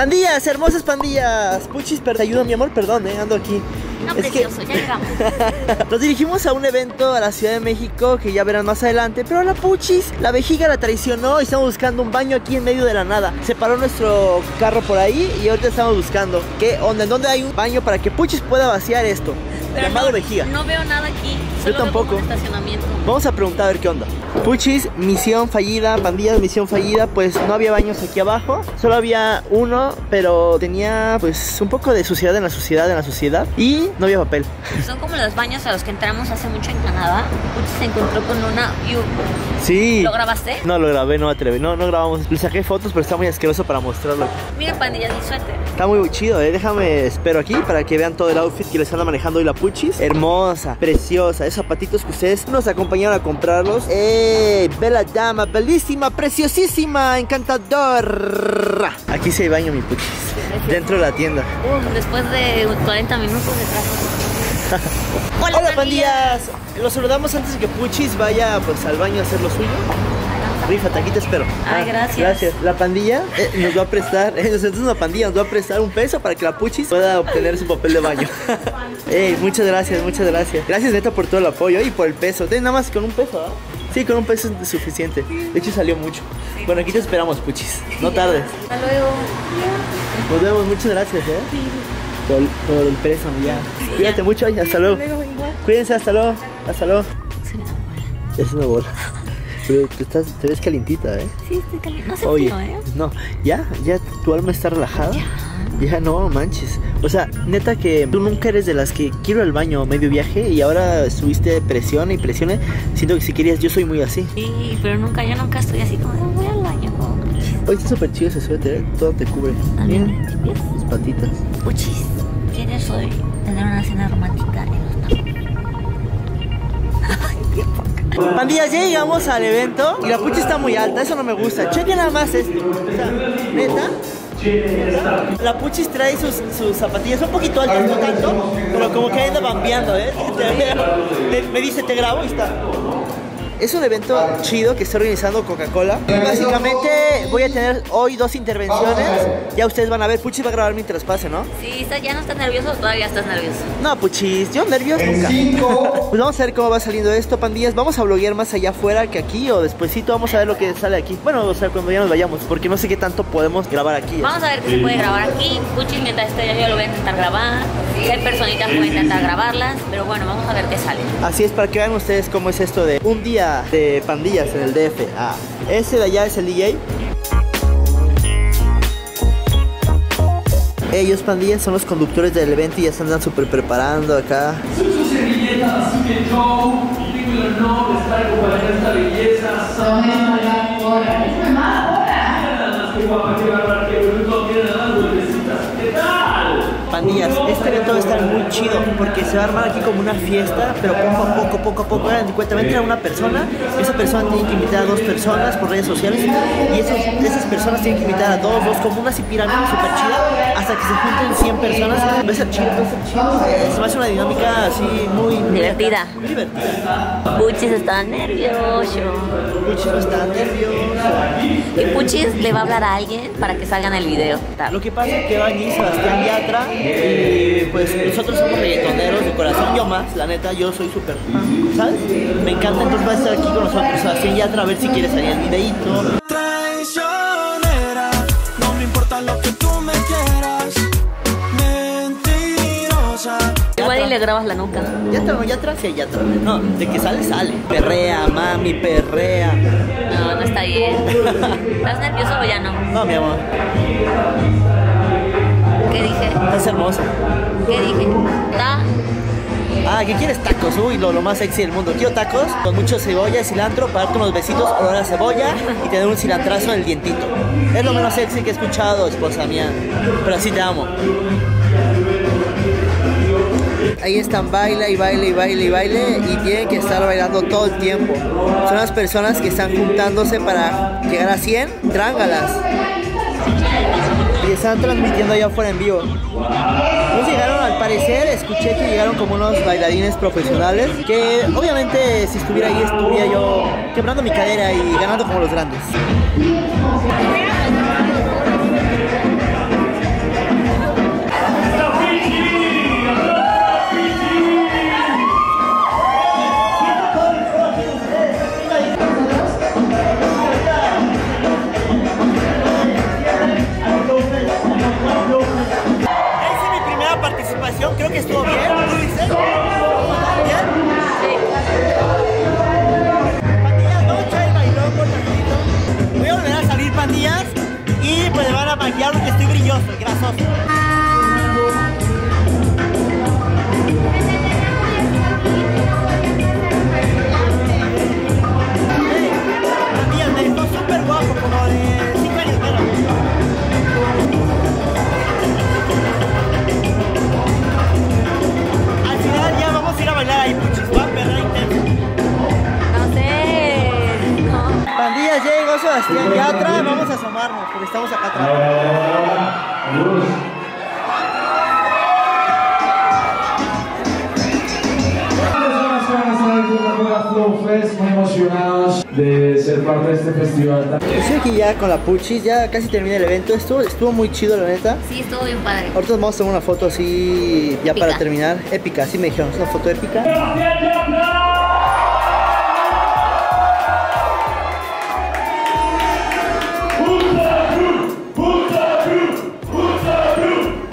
Pandillas, hermosas pandillas. Puchis, te ayudo, mi amor, perdón, eh, ando aquí. No, Es que- precioso, ya llegamos. Nos dirigimos a un evento a la Ciudad de México que ya verán más adelante, pero la Puchis, la vejiga la traicionó y estamos buscando un baño aquí en medio de la nada. Se paró nuestro carro por ahí y ahorita estamos buscando qué onda, en dónde hay un baño para que Puchis pueda vaciar esto. Llamado no, vejiga. no veo nada aquí. Solo veo tampoco. como un estacionamiento. Vamos a preguntar a ver qué onda. Puchis, misión fallida, pandillas, misión fallida, pues no había baños aquí abajo, solo había uno, pero tenía pues un poco de suciedad en la suciedad, en la suciedad y no había papel. Son como los baños a los que entramos hace mucho en Canadá. Puchi se encontró con una. Sí. ¿Lo grabaste? No lo grabé, no atreví, no, no grabamos. Le saqué fotos, pero está muy asqueroso para mostrarlo. Miren, pandillas, mi suéter. Está muy chido, eh. Déjame, espero aquí para que vean todo el outfit que les anda manejando hoy la Puchis. Hermosa, preciosa. Esos zapatitos que ustedes nos acompañaron a comprarlos. ¡Eh! Bella dama, bellísima, preciosísima, encantadora. Aquí hay baño, mi Puchis. Dentro de la tienda. Uh, después de 40 minutos de tráfico. Hola, pandillas. Los saludamos antes de que Puchis vaya pues al baño a hacer lo suyo. Rífate, aquí te espero. Ay, gracias. Gracias. La pandilla eh, nos va a prestar, eh, nosotros una pandilla nos va a prestar un peso para que la Puchis pueda obtener su papel de baño. Ey, muchas gracias, muchas gracias. Gracias neta por todo el apoyo y por el peso. Nada más con un peso, ¿ah? Sí, con un peso es suficiente. De hecho salió mucho. Bueno, aquí te esperamos, Puchis. No tardes. Hasta luego. Nos vemos, muchas gracias, ¿eh? Por, por el préstamo, ya. Cuídate mucho y hasta luego. Cuídense, hasta luego. Hasta luego. Es una bola. Pero tú estás, te ves calientita, ¿eh? Sí, estoy caliente. No sé Oye, ¿eh? no, ya, ya tu alma está relajada. Ya no manches. O sea, neta que tú nunca eres de las que quiero al baño medio viaje y ahora subiste presión y presión. Siento que si querías, yo soy muy así. Sí, pero nunca, yo nunca estoy así como, "Ah, voy al baño. Hoy está súper chido ese suéter, ¿eh? todo te cubre. ¿Ves? tus patitas. Puchis, ¿quieres hoy tener una cena romántica en los tacos? Pandillas, ya llegamos al evento y la pucha está muy alta, eso no me gusta. Chequen nada más esto. O sea, neta. La Puchis trae sus, sus zapatillas un poquito altas, no tanto, pero como que anda bambeando, ¿eh? Me dice, te grabo y está. Es un evento chido que está organizando Coca-Cola. Básicamente voy a tener hoy dos intervenciones. Ya ustedes van a ver, Puchis va a grabar mientras pase, ¿no? Sí, ¿estás- ¿ya no estás nervioso o todavía estás nervioso? No, Puchis, yo nervioso nunca. Pues vamos a ver cómo va saliendo esto, pandillas. Vamos a bloguear más allá afuera que aquí o despuésito vamos a ver lo que sale aquí. Bueno, o sea, cuando ya nos vayamos, porque no sé qué tanto podemos grabar aquí. Vamos a ver qué se puede grabar aquí. Puchis, mientras esté yo, yo lo voy a intentar grabar. Si hay personitas, voy a intentar grabarlas. Pero bueno, vamos a ver qué sale. Así es, para que vean ustedes cómo es esto de un día de pandillas en el DF. Ah, ese de allá es el DJ. Ellos, pandillas, son los conductores del evento y ya se andan súper preparando acá. Sus servilletas, así que yo tengo el honor de estar acompañando esta belleza. Son Mira nada más que guapa, qué bárbara, este evento va a estar muy chido porque se va a armar aquí como una fiesta, pero poco a poco, poco a poco. Cuenta, va a entrar una persona, esa persona tiene que invitar a dos personas por redes sociales y esas, esas personas tienen que invitar a dos, dos, como una así pirámide súper chida, hasta que se junten 100 personas. Va a ser chido, va a ser chido. Eh, Se va a hacer una dinámica así muy Divertida. Muy divertida. Puchis está nervioso. Puchis no está nervioso. Y Puchis le va a hablar a alguien para que salga en el video. Lo que pasa es que va a venir Sebastián Yatra y pues nosotros somos reggaetoneros de corazón, yo más, la neta, yo soy súper fan, ¿sabes? Me encanta, entonces va a estar aquí con nosotros Sebastián Yatra a ver si quiere salir el videíto. Traicionera, no me importa lo que tú me quieras. Mentirosa. Igual y le grabas la nuca. Yatra no, Yatra sí, Yatra. No, de que sale, sale. Perrea, mami, perrea. No, no está bien. ¿Estás nervioso o ya no? No, mi amor, ¿Qué dije? estás hermosa. ¿Qué dije? ¿Ta? Ah, ¿qué quieres? Tacos, uy, lo, lo más sexy del mundo. Quiero tacos con mucho cebolla y cilantro para darte unos besitos, olor a cebolla y tener un cilantrazo en el dientito. Es lo menos sexy que he escuchado, esposa mía. Pero así te amo. Ahí están, baila y baile y baile y baile y tienen que estar bailando todo el tiempo. Son las personas que están juntándose para llegar a 100, trángalas. Están transmitiendo allá afuera en vivo. Nos llegaron, al parecer, escuché que llegaron como unos bailarines profesionales. Que obviamente si estuviera ahí estuviera yo quebrando mi cadera y ganando como los grandes. Sebastián Yatra, vamos a asomarnos, porque estamos acá atrás. Muy emocionados de ser parte de este festival. Estoy aquí ya con la Puchis, ya casi termina el evento. Estuvo, estuvo muy chido, la neta. Sí, estuvo bien padre. Ahorita vamos a tomar una foto así, ya Épica. para terminar. Épica, así me dijeron, es una foto épica.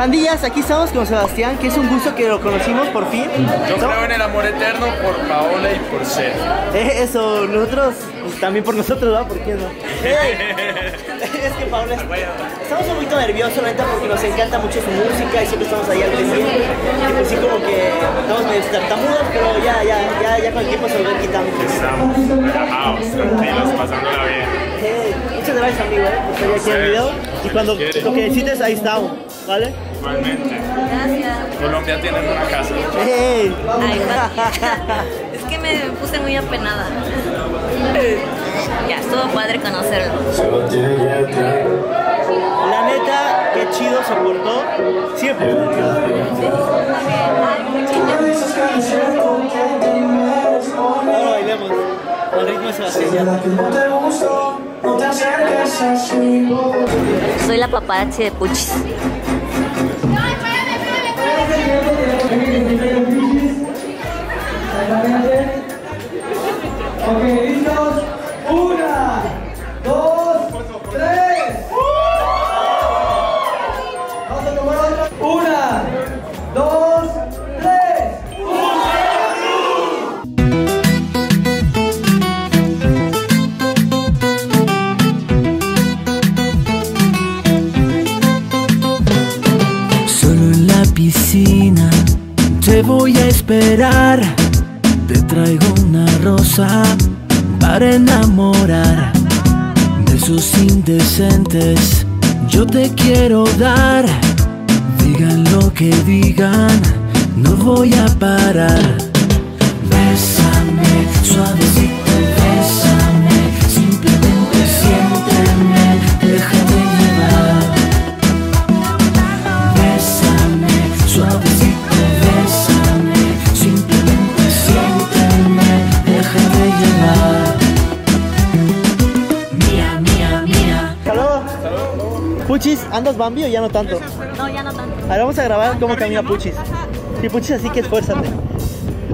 Pandillas, aquí estamos con Sebastián, que es un gusto que lo conocimos por fin. Yo creo en el amor eterno por Paola y por Seth. Eh, Eso, nosotros, pues, también por nosotros, ¿verdad? ¿Por qué no? Es que Paula, estamos un poquito nerviosos, neta, porque nos encanta mucho su música y siempre estamos ahí al pendiente. Y pues sí, como que estamos medio tartamudos, pero ya, ya, ya, ya con el tiempo se lo van quitando. Estamos relajados, tranquilos, pasándola bien. Eh, muchas gracias, amigo, eh, por estar aquí en el video. Y cuando lo que necesites, ahí estamos, ¿vale? Igualmente. Gracias. Colombia tiene una casa. Ey. Ay, es que me puse muy apenada. Ya, estuvo padre conocerlo. La neta, qué chido se portó. Siempre. Ahora bailemos al ritmo de Sebastián. Soy la paparazzi de Puchis. Te traigo una rosa para enamorar. Besos indecentes yo te quiero dar. Digan lo que digan, no voy a parar. Bésame, suavecito, Puchis, ¿andas Bambi o ya no tanto? No, ya no tanto. Ahora vamos a grabar cómo camina Puchis. Y Puchis, así que esfuérzate.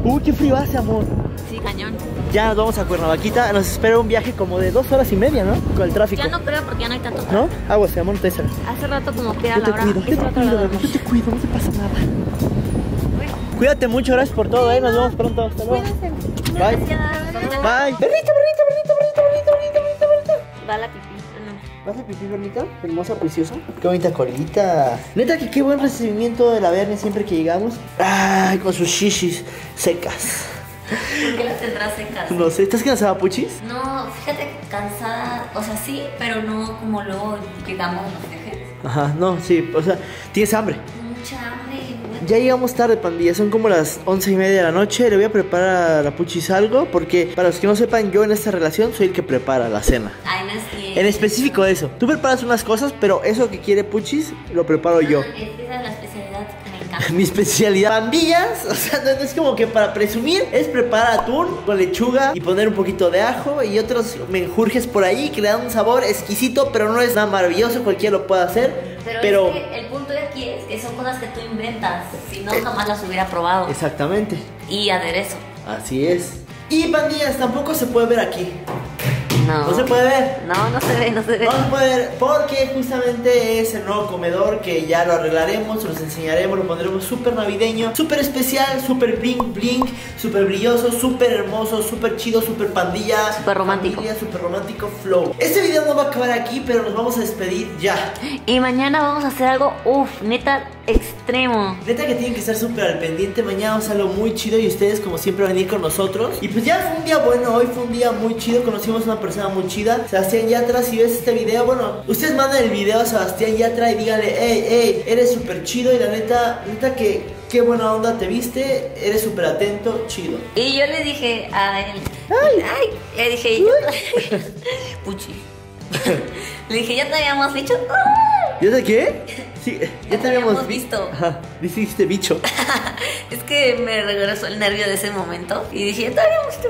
Uy, qué frío hace, amor. Sí, cañón. Ya nos vamos a Cuernavaquita. Nos espera un viaje como de dos horas y media, ¿no? Con el tráfico. Ya no creo porque ya no hay tanto. ¿No? Aguas, amor, no te deshagas. Hace rato como que era Yo la te hora. cuido, yo te cuido, hora. bebé, yo te cuido, no te pasa nada. Cuídate mucho, gracias por todo, eh. Nos vemos pronto. Hasta luego. Bye. Gracias. Bye. Bernita, Bernita, Bernita, Bernita, Bernita, Bernita, Bernita, Bernita. Va la pipí. ¿Vas a pipí, Bernita? Hermosa, preciosa. Qué bonita colita. Neta que qué buen recibimiento de la Verne siempre que llegamos. Ay, con sus shishis secas. ¿Por qué las tendrás secas? No sé, ¿estás cansada, Puchis? No, fíjate, cansada, o sea, sí, pero no como luego llegamos los viajes. Ajá, no, sí, o sea, tienes hambre. Mucha hambre. Ya llegamos tarde, pandilla, son como las once y media de la noche. Le voy a preparar a la Puchis algo, porque para los que no sepan, yo en esta relación soy el que prepara la cena. Ay, no es que... En específico eso. Tú preparas unas cosas, pero eso que quiere Puchis, lo preparo yo. Es que esa es Mi especialidad. Pandillas, o sea, no es como que para presumir, es preparar atún con lechuga y poner un poquito de ajo y otros menjurjes por ahí que le dan un sabor exquisito, pero no es nada maravilloso, cualquiera lo puede hacer. Pero, Pero, es que el punto de aquí es que son cosas que tú inventas, si no jamás las hubiera probado. exactamente, Y aderezo. así es. Y pandillas, tampoco se puede ver aquí. No. No se puede ver. No, no se ve, no se ve. No se puede ver porque justamente es el nuevo comedor que ya lo arreglaremos, los enseñaremos, lo pondremos súper navideño, súper especial, súper bling bling, súper brilloso, súper hermoso, súper chido, súper pandilla, Súper romántico. súper romántico flow. Este video no va a acabar aquí, pero nos vamos a despedir ya. Y mañana vamos a hacer algo, uff, neta, extremo. Neta que tienen que estar súper al pendiente, mañana vamos a algo muy chido y ustedes como siempre van a venir con nosotros. Y pues ya fue un día bueno, hoy fue un día muy chido, conocimos a una persona muy chida, Sebastián Yatra, si ves este video, bueno, ustedes mandan el video a Sebastián Yatra y díganle, hey, hey, eres súper chido y la neta, neta que qué buena onda te viste, eres súper atento, chido. Y yo le dije a él, ay, le dije, yo, puchi. le dije, ya te habíamos dicho, ¡Ah! ¿Ya de qué? Sí, ya te habíamos habíamos vi- visto. Ajá, dijiste bicho. es que me regresó el nervio de ese momento y dije, ya te habíamos visto,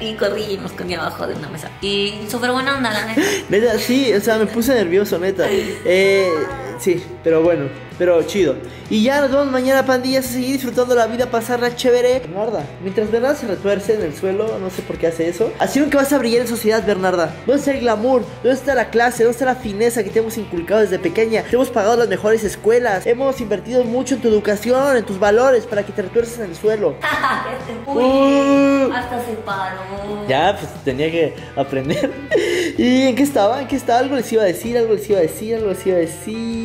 y corrí y me escondí abajo de una mesa. Y súper buena onda, la neta. Neta, sí, o sea, me puse nervioso, neta. Eh, sí, pero bueno, pero chido. Y ya nos vemos mañana, pandillas, a seguir disfrutando la vida, pasarla chévere. Bernarda, mientras Bernarda se retuerce en el suelo, no sé por qué hace eso. Así nunca vas a brillar en sociedad, Bernarda. ¿Dónde está el glamour? ¿Dónde está la clase? ¿Dónde está la fineza que te hemos inculcado desde pequeña? Te hemos pagado las mejores escuelas. Hemos invertido mucho en tu educación, en tus valores, para que te retuerces en el suelo. Uy, hasta se paró. Ya, pues tenía que aprender. ¿Y en qué estaba? ¿En qué estaba? Algo les iba a decir, algo les iba a decir, algo les iba a decir.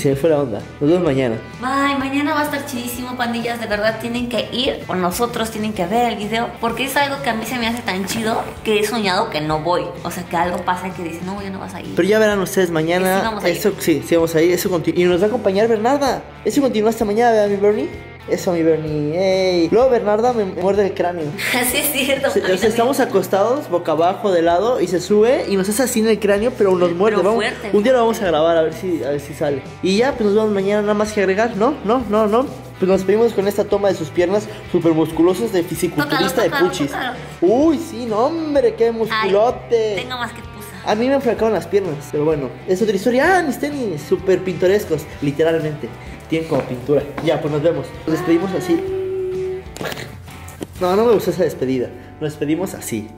Se me fue la onda. Nos vemos mañana. Ay, mañana va a estar chidísimo, pandillas. De verdad tienen que ir o nosotros tienen que ver el video porque es algo que a mí se me hace tan chido que he soñado que no voy. O sea, que algo pasa que dice, no, ya no vas a ir. Pero ya verán ustedes Sí, mañana. vamos a ir. eso sí, sí vamos a ir. Eso continúa. Y nos va a acompañar Bernarda. Eso continúa hasta mañana, ¿verdad, mi Bernie? Eso, mi Bernie. Ey. Luego Bernarda me muerde el cráneo. Así es cierto. Se- o sea, estamos acostados, boca abajo, de lado, y se sube y nos hace así en el cráneo, pero nos muerde. Pero Vamos- fuerte. un día lo vamos a grabar a ver si, a ver si sale. Y ya, pues nos vemos mañana, nada más que agregar, ¿no? No, no, no. Pues nos pedimos con esta toma de sus piernas super musculosas de fisiculturista Tócalo, de puchis. tócalo. Uy, sí, no, hombre, qué Ay, musculote. tengo más que. A mí me enfracaron las piernas, pero bueno, es otra historia. Ah, mis tenis, súper pintorescos, literalmente. Tienen como pintura. Ya, pues nos vemos. Nos despedimos así. No, no me gustó esa despedida. Nos despedimos así.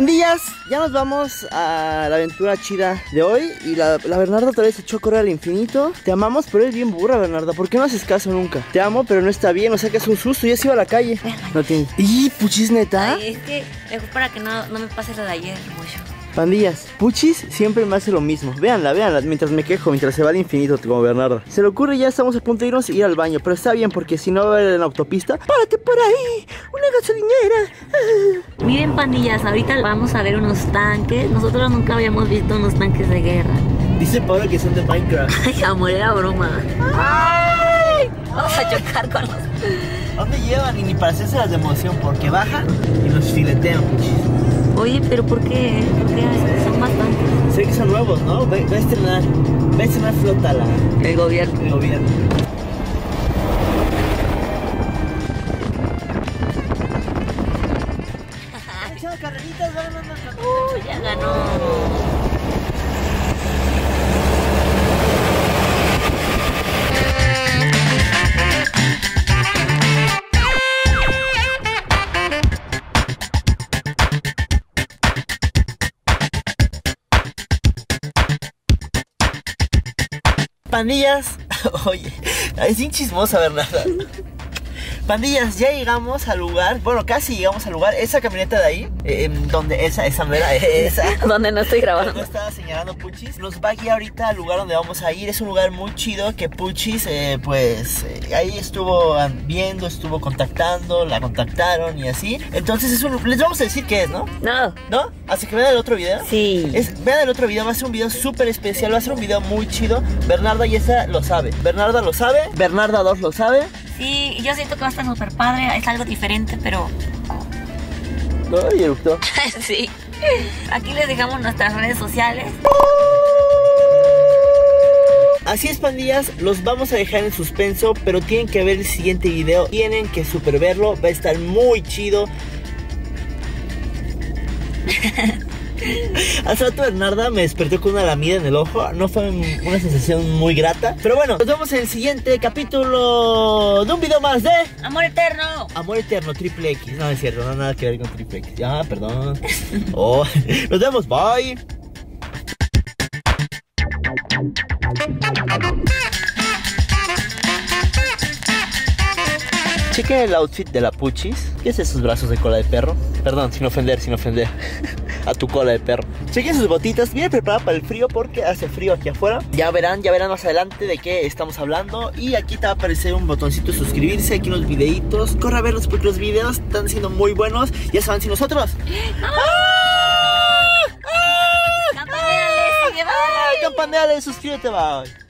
Pandillas, ya nos vamos a la aventura chida de hoy. Y la, la Bernarda otra vez se echó a correr al infinito. Te amamos, pero eres bien burra, Bernarda. ¿Por qué no haces caso nunca? Te amo, pero no está bien. O sea que es un susto. Ya se iba a la calle. No tienes. ¡Y puchis neta! Ay, es que mejor para que no, no me pase lo de ayer, mucho. Pandillas, Puchis siempre me hace lo mismo. Véanla, véanla, mientras me quejo, mientras se va al infinito como Bernarda. Se le ocurre, ya estamos a punto de irnos y ir al baño, pero está bien porque si no va a haber en la autopista, párate por ahí, una gasolinera. Ah. Miren, pandillas, ahorita vamos a ver unos tanques. Nosotros nunca habíamos visto unos tanques de guerra. Dice Pablo que son de Minecraft. Ay, amor, era broma. ¡Ay! Vamos a chocar con los. ¿A dónde llevan? Y ni para hacerse las de emoción, porque bajan y nos filetean, Puchis. Oye, pero ¿por qué? ¿Por qué son bastantes? Sé que son nuevos, ¿no? Va, va a estrenar, va a estrenar flota la, El gobierno. el gobierno. ¡Uh, ya ganó! Oye, es bien chismosa, Bernarda. Pandillas, ya llegamos al lugar, bueno, casi llegamos al lugar, esa camioneta de ahí, eh, em, donde esa, esa mera, esa, Donde no estoy no grabando. estaba señalando Puchis, nos va a guiar ahorita al lugar donde vamos a ir, es un lugar muy chido que Puchis, eh, pues, eh, ahí estuvo viendo, estuvo contactando, la contactaron y así, entonces es un, les vamos a decir qué es, ¿no? No. ¿No? Así que vean el otro video. Sí. Es, vean el otro video, va a ser un video súper especial, va a ser un video muy chido. Bernarda y esa lo sabe. Bernarda lo sabe, Bernarda 2 lo sabe. Sí, yo siento que va a estar súper padre. Es algo diferente, pero. Ay, sí. Aquí les dejamos nuestras redes sociales. Así es, pandillas, los vamos a dejar en suspenso, pero tienen que ver el siguiente video. Tienen que super verlo, va a estar muy chido. Hace rato Bernarda me despertó con una lamida en el ojo. No fue una sensación muy grata. Pero bueno, nos vemos en el siguiente capítulo de un video más de Amor eterno. Amor Eterno Triple X. No, es cierto, no nada que ver con Triple X. Ya, perdón. Oh, nos vemos, bye. Chequen el outfit de la Puchis. ¿Qué es esos brazos de cola de perro? Perdón, sin ofender, sin ofender. A tu cola de perro. Chequen sus botitas. Bien preparada para el frío porque hace frío aquí afuera. Ya verán, ya verán más adelante de qué estamos hablando. Y aquí te va a aparecer un botoncito de suscribirse. Aquí unos videitos. Corre a verlos porque los videos están siendo muy buenos. Ya saben si nosotros. Campaneale, sigue, bye. ¡Campaneale! Suscríbete, bye.